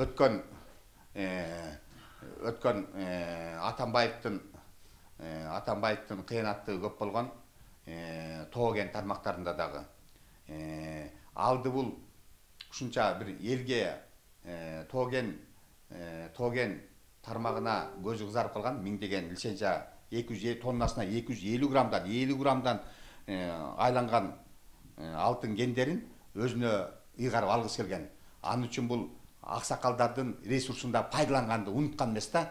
өткөн өткөн атамбаевдин атамбаевдин кыянаттыгы көп болгон тоо кен тармактарында дагы. Алды бул ушунча бир элге тоо кен тоо кен тармагына көзү кызарып калган миңдеген эки жүз тоннасына эки жүз элүү граммдан элүү граммдан айланган алтын кендерин өзүнө ыйгарып алгысы келген. Ал үчүн бул аксакалдардын ресурсун да пайдаланганды унуткан эмес да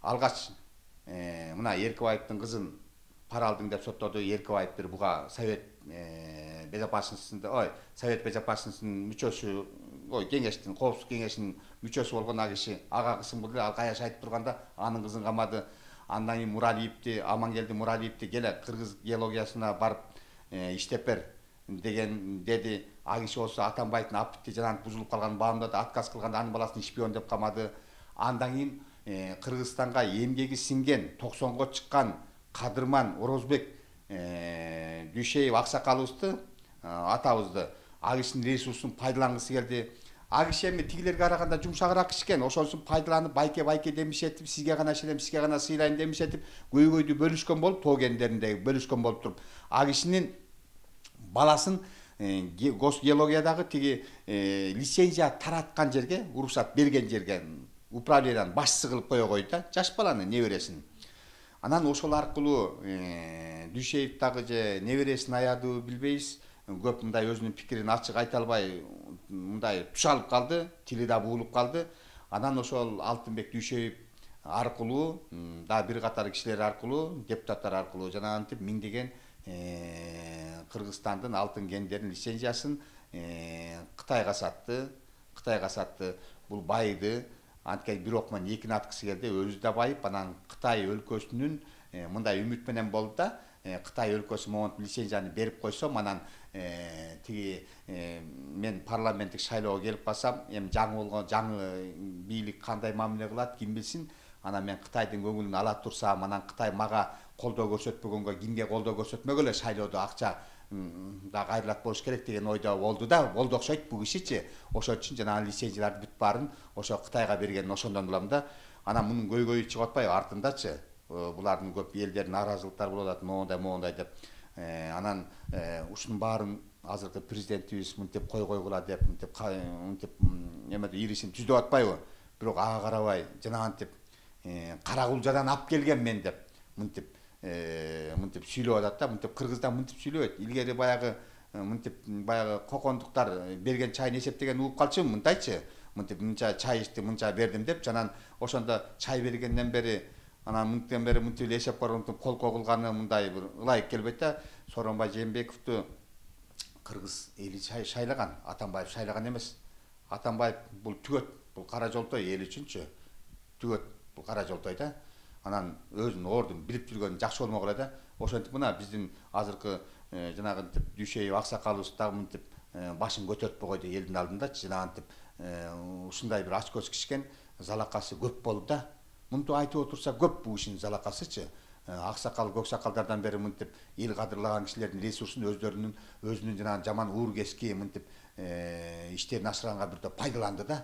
алгач мына эркебаевдин кызын пара алдың деп эркебаев бир буга совет безопасностьсында ой совет безопасностьтун мүчөсү ой кеңештин коопсуздук кеңешинин мүчөсү болгон ал киши ага кызым болду ал каяша айтып турганда анын кызын камады андан кийин муралиевди амангелди муралиевди келе кыргыз геологиясына барып иштеп бер. Деген деди ал киши болсо атамбаевдин аппетти жанагынтип бузулуп калган баамдады отказ кылганда анын баласын шпион деп камады андан кийин кыргызстанга эмгеги сиңген токсонго чыккан кадырман орозбек дүйшеев аксакалыбызды атабызды ал кишинин ресурсун пайдалангысы келди ал киши эми тигилерге караганда жумшагыраак киши экен ошонусун пайдаланып байке байке демишетип сизге гана ишенем сизге гана сыйлайм демишетип көйгөйдү бөлүшкөн болуп тоо кендериндеги бөлүшкөн болуп туруп ал кишинин баласын госгеологиядагы тиги лицензия тараткан жерге уруксат берген жерге управлениянын башчысы кылып кое койду да жаш баланы небересин анан ошол аркылуу дүйшеев дагы же небересин аядыбы билбейбиз. Көп мындай өзүнүн пикирин ачык айта албай мындай тушалып калды тили да буулуп калды. Анан ошол алтынбек дүйшеев аркылуу дагы бир катар кишилер аркылуу депутаттар аркылуу жанагынтип миңдеген кыргызстандын алтын кендеринин лицензиясын кытайга сатты кытайга сатты. Бул байыды анткени бирок менен экини аткысы келди өзү да байып анан кытай өлкөсүнүн мындай үмүт менен болду да кытай өлкөсү могинтип лицензияны берип койсом анан тиги мен парламенттик шайлоого келип калсам эми жаңы болгон жаңы бийлик кандай мамиле кылат ким билсин? Анан мен кытайдын көңүлүн ала турсам анан кытай мага колдоо көрсөтпөгөнгө кимге колдоо көрсөтмөгө эле шайлоодо акча да кайрылат болуш керек деген ойдо болду да. Болду окшойт бул кишичи ошон үчүн жанагы лицензияларды бүт баарын ошо кытайга бергенин ошондон улам да. Анан мунун көйгөйү чыгып атпайбы артындачы. Булардын көп элдер нааразылыктары болуп атат могундай могундай деп анан ушунун баарын азыркы президентибиз мынтип кой койгула деп мынтип мынтип эме ирисин түздөп атпайбы. Бирок ага карабай жанагынтип кара кулжадан алып келгем мен деп мынтип мынтип сүйлөп атат да мынтип кыргызда мынтип сүйлөбөйт илгери баягы мынтип баягы кокондуктар берген чайын эсептеген угуп калчумун мындайчы мынтип мынча чай ичти мынча бердим депчи анан ошондо чай бергенден бери анан мынтен бери мынтип эле эсеп коруп колко кылганы мындай бир ылайык келбейт да сооронбай жээнбековду кыргыз эли шайлаган атамбаев шайлаган эмес атамбаев бул түгөт бул кара жолтой эл үчүнчү түгөт бул кара жолтой да анан өзүнүн ордун билип жүргөн жакшы болмок эле да ошентип мына биздин азыркы жанагынтип дүйшеев аксакалыбыз дагы мынтип башын көтөртпөй койду элдин алдындачы жанагынтип ушундай бир ач көз киши экен залакасы көп болуп да мынтип айтып отурса көп бул кишинин залакасычы. Аксакал көксакалдардан бери мынтип эл кадырлаган кишилердин ресурсун өздөрүнүн өзүнүн жанагы жаман уур кески мынтип иштерин ашырганга бирдөө пайдаланды да.